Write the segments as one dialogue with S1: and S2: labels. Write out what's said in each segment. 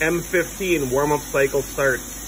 S1: M15 warm-up cycle starts.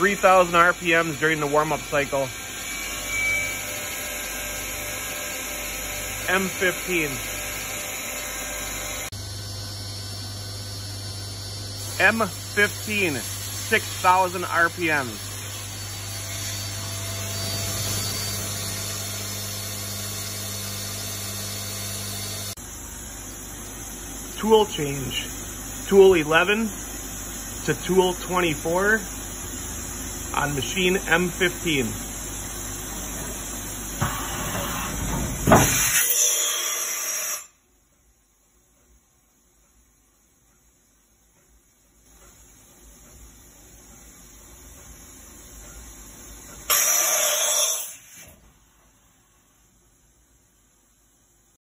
S1: Three thousand RPMs during the warm-up cycle. M15. M15, 6,000 RPMs. Tool change. Tool 11 to tool 24 on machine M15.